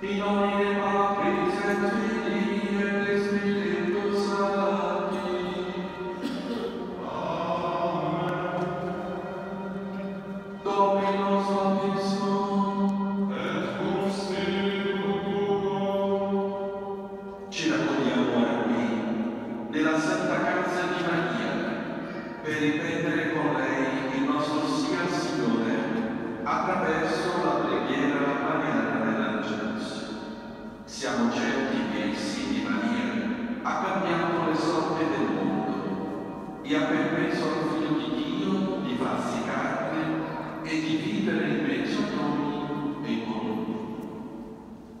in nomine Patris et Filii et Spiritus a noi e noi.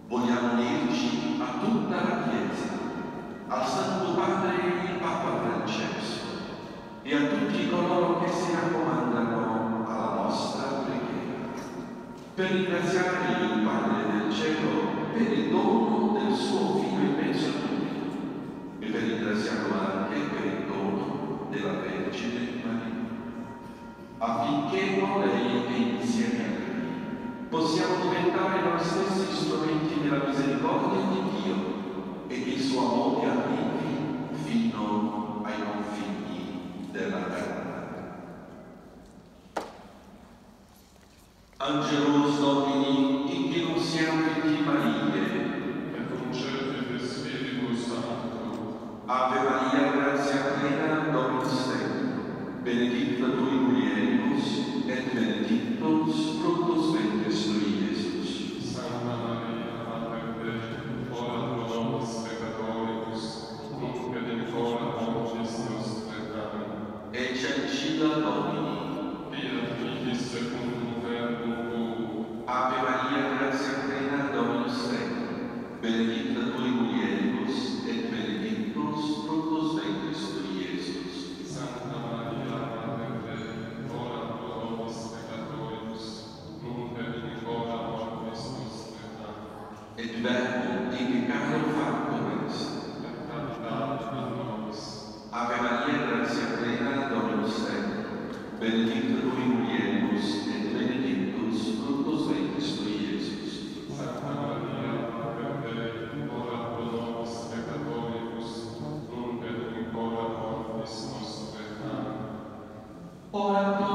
Vogliamo unirci a tutta la Chiesa, al Santo Padre il Papa Francesco e a tutti coloro che si raccomandano alla nostra preghiera, per ringraziare affinché lei e insieme a lei possiamo diventare noi stessi strumenti della misericordia di Dio e che il suo amore arrivi fino ai confini della terra. Angelus Domini, in che non siamo figli Marie, et concepit Spiritus Sancto, Ave Maria, grazia plena, Dominus tecum, mulieribus, et benedictus fructus ventris tui, Iesus. Santa Maria, Mater Dei, ora pro nobis peccatoribus, nunc et in hora mortis nostre, Amen. Ecce cila il verbo indicato fatto est. Ave Maria, grazia plena, Dominus tecum, benedicta tu in mulieribus, et benedictus fructus ventris tui, Iesus. Santa Maria, Mater Dei, ora pro nobis peccatoribus, nunc et in hora mortis nostre. Amen. Ora pro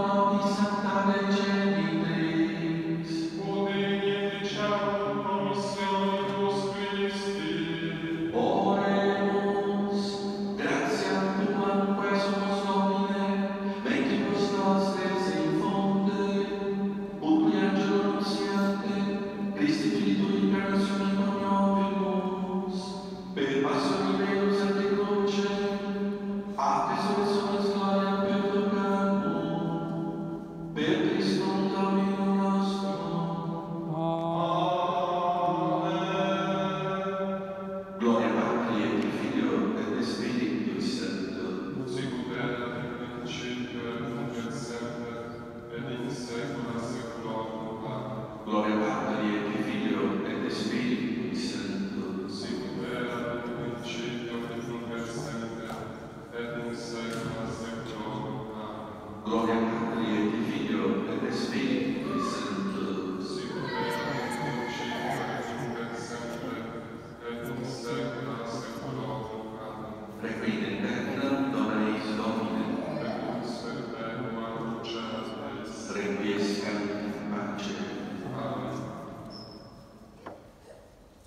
Gloria Patri et Filio et Spiritus Sancto. Sicut erat in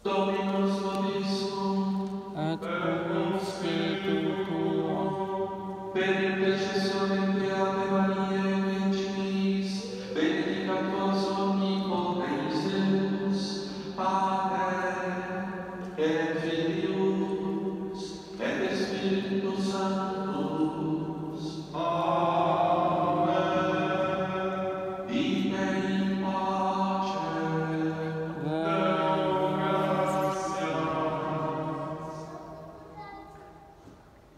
Dominus